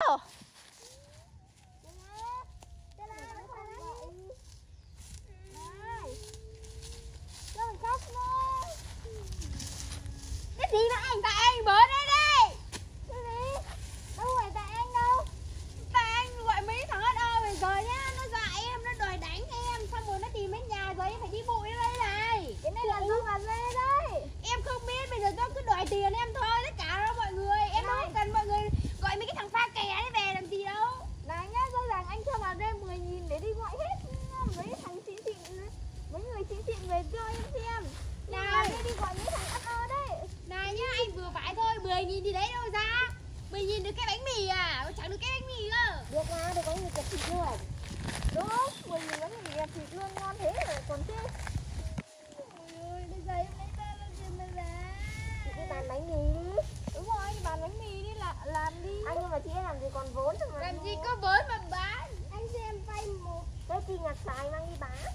đi gì đó nhìn thì đấy đâu ra. Mình nhìn được cái bánh mì à Ôi, chẳng được cái bánh mì cơ được mà được bánh mì kẹp thịt luôn đúng không mình nhìn bánh mì kẹp thịt luôn ngon thế rồi còn chứ. Ôi ơi bây lấy ba bao tiền mà giá thì đi bánh mì đúng rồi thì bánh mì đi là làm đi. Anh nhưng mà chị làm gì còn vốn mà làm gì có vốn mà bán. Anh cho vay một. Cái chi nhặt xài mang đi bán.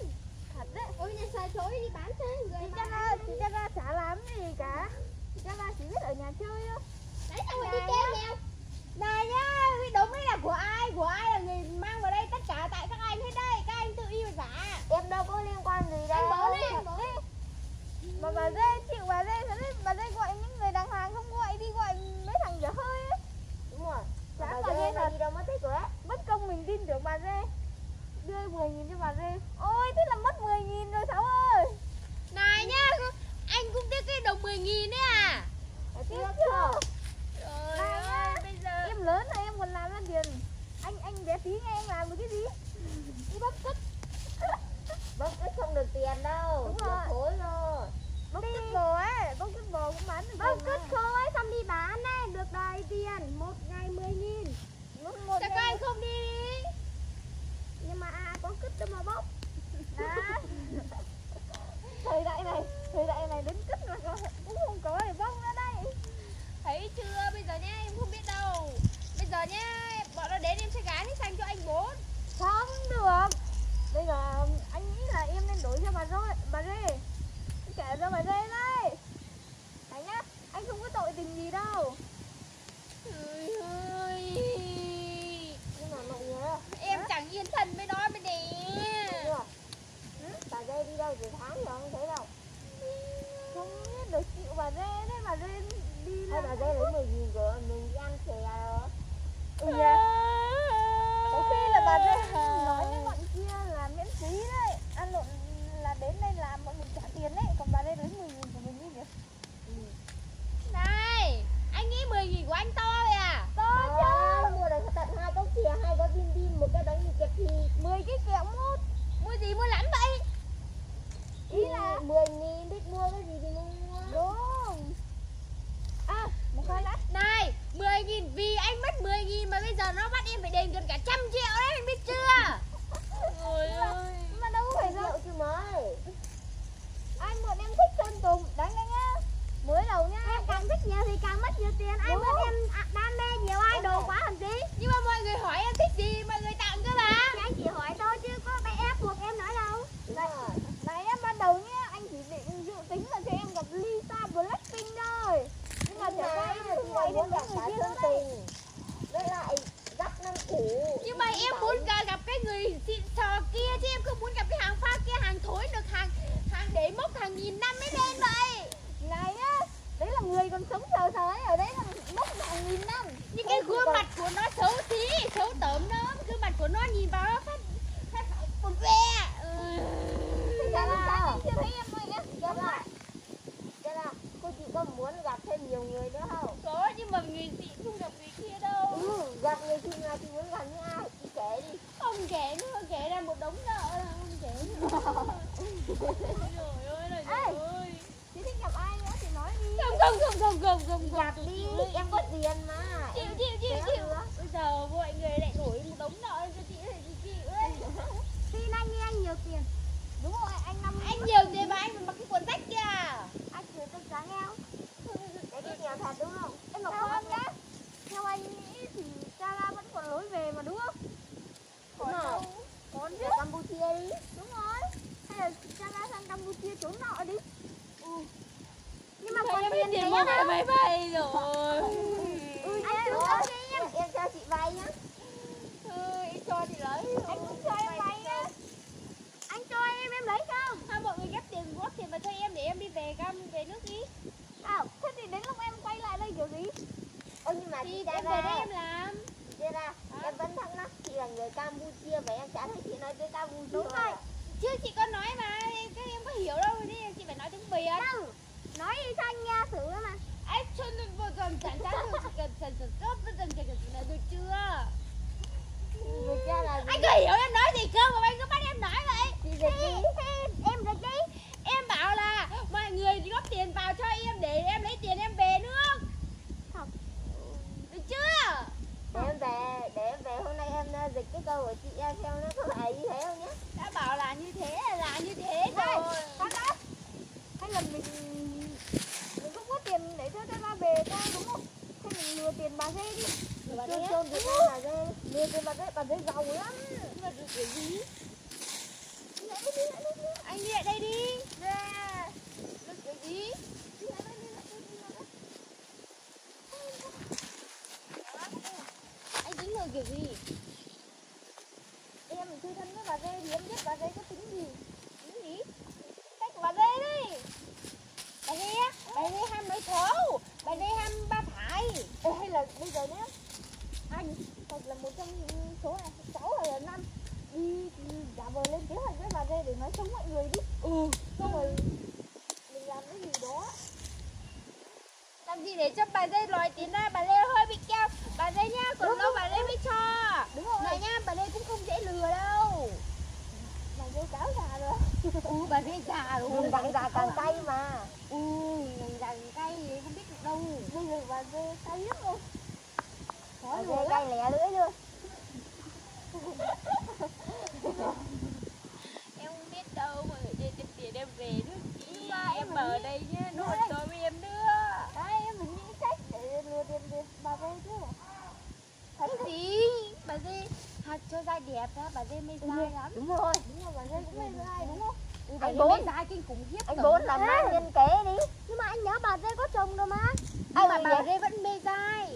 Thật đấy. Ôi nhặt xài thối đi bán chơi người cho ra chị cho ra chả làm gì cả. Chị cho ra chỉ biết ở nhà chơi không đấy, xong rồi đi đấy là của ai của ai là người mang vào đây đi đâu từ tháng rồi không thấy đâu. Không biết được chịu bà rê đấy bà rê đi hay bà rê đấy mười nhìn cửa mình đi ăn chè rồi. Ừ. Dạ có khi là bà rê nói với bọn kia là miễn phí đấy. Ăn lộn là đến đây làm mọi người trả tiền đấy. Còn bà rê mười mình ai muốn gần với ai? Chị kể đi. Không kể nữa kể ra một đống nợ không kể nữa. Trời ơi là trời ơi. Chị thích gặp ai nữa thì nói đi. Không không không không không không, không gặp đi em có tiền mà. cho chỗ nọ đi. Ừ. nhưng mà Thế còn tiền tiền mất là máy bay rồi. Ừ, ừ anh chú cho đi nhá. Em cho chị vay nhá. Ừ, em cho chị lấy anh cũng cho em vay nhá. Anh cho em em lấy không thôi mọi người ghép tiền góp tiền mà cho em để em đi về cam về nước đi. à, thế thì đến lúc em quay lại đây kiểu gì? Ô nhưng mà thì em về đây em làm. Ra à. em vẫn thắc mắc. Chị là người Campuchia vậy em chả thấy chị nói tiếng Campuchia. Đúng rồi. Chứ chị có nói mà Các em có hiểu đâu đi Chị phải nói tiếng Việt. Đâu? Nói đi cho anh nghe thử mà? Ai cho nên vô dần chẳng chẳng được Chỉ cần dần dần tốt Dần dần dần dần được chưa? Dịch ra là gì? Anh có hiểu em nói gì không mà anh cứ bắt em nói vậy Chị dịch đi Em dịch đi Em bảo là mọi người góp tiền vào cho em để em lấy tiền em về nước Không. Được chưa Để em về Để em về hôm nay em uh, dịch cái câu của chị em xem nó có phải như thế không nhé Đã bảo là như thế là như thế Này, rồi Tao đã Hay là mình Mình không có tiền để cho cho ba về thôi đúng không? Hay mình lừa tiền bà dê đi Bà Trôn Dê. trôn Việt Nam bà dê Lừa tiền bà dê Bà dê giàu lắm Nhưng mà được cái gì Lại đi, lại đi, lại đi. Anh đi lại đây đi. Ra. Được cái gì Anh tính người kiểu gì? Em mình chơi thân với bà dê thì em biết bà dê có tính gì. Tính gì? Cách bà Dê đi Bà Dê á Bà Dê ham nói thấu Bà Dê ham ba thải Ê, hay là bây giờ nhé anh hoặc là một trong số này sáu hay là năm đi giả vờ lên kế hoạch với bà dê để nói xấu mọi người đi. Ừ. Xong rồi mình làm cái gì đó. Làm gì để cho bà Dê lòi tiền ra? Bà Dê hơi bị keo. Bà Dê nhá Còn Đúng rồi. bà Dê mới cho. Đúng rồi. Này nhá bà Dê cũng không dễ lừa đâu. Bà dê cáo già rồi. Ừ bà Dê già rồi. Mình càng già càng cay mà. Ừ Ngày già càng cay thì không biết được đâu. Bây giờ bà dê cay lắm Khó bà dê cay lẻ lưỡi luôn Em không biết đâu mà người Dê tiếp tiền em về nước chị em Em nghĩ- đây nhá Nó Đây. với em nữa. Đấy mình nghĩ cách để lừa tiền tiền bà dê chứ. Thật gì? Bà Dê Hạt cho da đẹp á Bà Dê mê dai lắm. Đúng rồi. Đúng rồi bà dê cũng lên ai đúng không? Ừ, Anh bốn. dai kinh khủng khiếp anh bốn làm mang nhân kế đi. Nhưng mà anh nhớ bà dê có chồng rồi mà. Nhưng mà bà? Dê vẫn mê dai.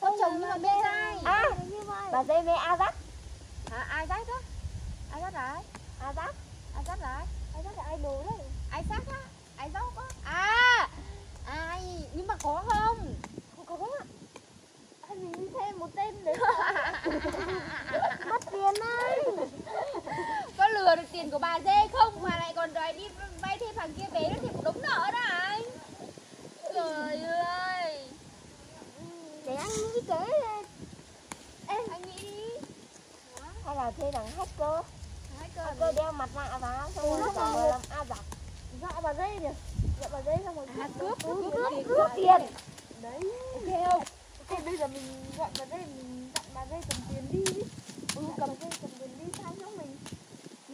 Có chồng nhưng mà mê dai. À, bà dê mê a dắt Hả ai dắt á? Ai dắt là ai a dắt Ai dắt là ai ai dắt là đồ đấy? Ai sát á? Ai dốc á? À! Ai? Nhưng mà có không? Không có ạ anh mình thêm một tên nữa mất tiền đấy Có lừa được tiền của bà Dê không Mà lại còn đòi đi vay thêm thằng kia về nữa thì một đống nợ đó anh Trời ơi để anh nghĩ kế Ê, anh nghĩ đi hay là thuê thằng hacker Hãy cơ hacker đeo mặt nạ vào xong Ừ, rồi đúng giả rồi. vờ làm a dắt dọa bà dê nhỉ bà dê xong rồi À, cướp, Ừ, cướp cướp cướp. bà tiền. Đấy. Ok không? Ok bây giờ mình dọa bà dê mình dặn bà dê cầm tiền đi. Ừ cầm dê cầm tiền đi sang chỗ mình.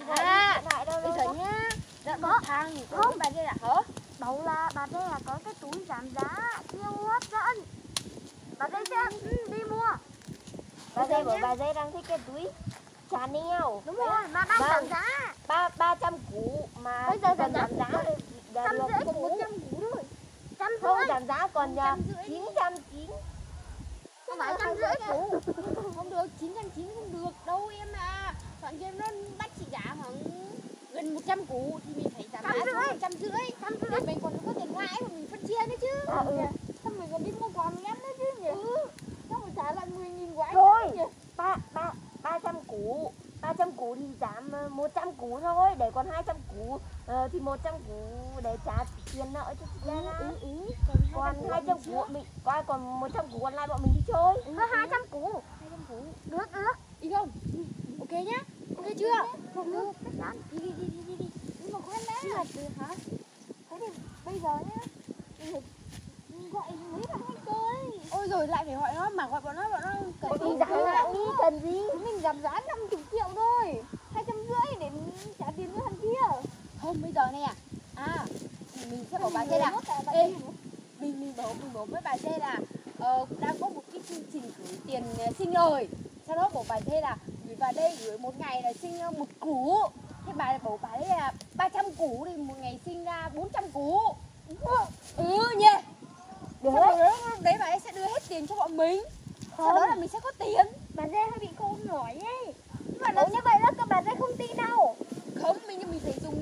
À, đâu Bây đâu giờ đâu. nhá. Có. một thằng Không. Bà Dê là hả? Bảo là bà đây là có cái túi giảm giá siêu hấp dẫn. Bà đây sẽ ừ, đi. Mua. Bà đây bởi bà đây đang thích cái túi Chanel. Đúng rồi, mà đang giảm giá. ba ba trăm củ mà Bây giờ giảm giảm giá Trăm rưỡi củ. trăm củ thôi trăm Không, rưỡi giảm giá còn Trăm rưỡi. chín trăm chín Không phải trăm rưỡi củ Không được, 990 không được đâu em à Thằng kia nó bắt chị trả khoảng gần 100 củ Thì mình phải giảm Trăm giá rưỡi. xuống trăm rưỡi trăm Để rưỡi mình còn có tiền lãi mà mình phân chia nữa chứ à, ừ. Xong mình còn đi mua quà mình ăn nữa chứ nhỉ Ừ Xong rồi trả lại 10 nghìn của anh Thôi. nữa nhỉ ba ba ba trăm củ ba trăm củ thì giảm ờ, một trăm củ thôi để còn hai trăm củ ờ, thì một trăm củ để trả tiền nợ cho chị Len á. Ừ, ừ. còn hai trăm củ bọn mình coi còn một trăm củ còn lại bọn mình đi chơi. Thôi hai trăm củ. 200 củ. Được, được. Đi không? Ok nhá. Ok chưa? Không được, chắc chắn. Đi đi đi đi đi. Đi Nhưng mà khoan đã. Nhưng mà từ hả? Thế thì bây giờ nhá. Gọi mấy thằng hacker ấy Ôi rồi lại phải gọi nó mà gọi bọn nó bọn nó thận mình giảm giá đi cần gì? Chúng mình giảm giá 50 triệu thôi hai trăm rưỡi để trả tiền cho thằng kia. Không bây giờ này à À mình sẽ bảo bà Dê là Ê mình mình bảo mình bảo với bà Dê là ờ, đang có một cái chương trình gửi tiền ờ, sinh rồi sau đó bảo bà Dê là gửi vào đây gửi một ngày là sinh ờ, một củ. Thế bà bảo bà ấy là 300 củ thì một ngày sinh ra 400 củ. Ừ nhỉ? Được sau đó đấy bà ấy sẽ đưa hết tiền cho bọn mình. Sau đó là mình sẽ có tiền. Bà dê hơi bị khôn nổi ấy. Nhưng mà nó như mình thì mình phải dùng